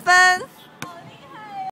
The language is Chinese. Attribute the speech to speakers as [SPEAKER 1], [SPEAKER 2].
[SPEAKER 1] 分。